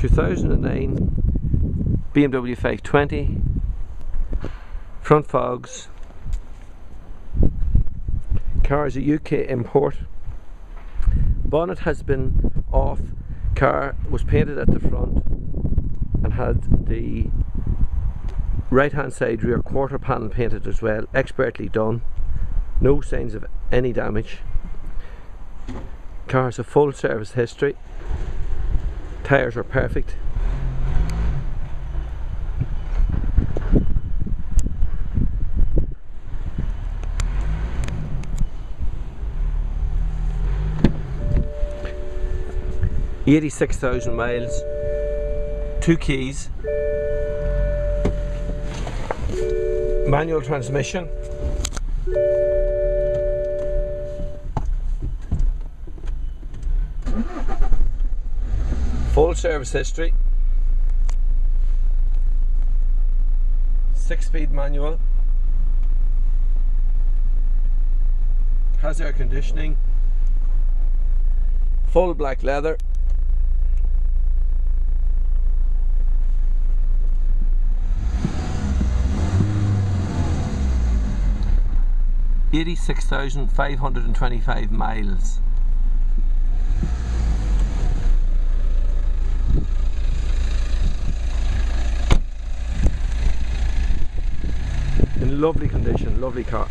2009 BMW 520 front fogs car is a UK import. Bonnet has been off car was painted at the front and had the right hand side rear quarter panel painted as well expertly done. No signs of any damage. Car has a full service history tyres are perfect Eighty-six thousand miles, two keys, manual transmission. Full service history. Six speed manual. Has air conditioning. Full black leather. Eighty-six thousand five hundred and twenty-five miles. Lovely condition, lovely car.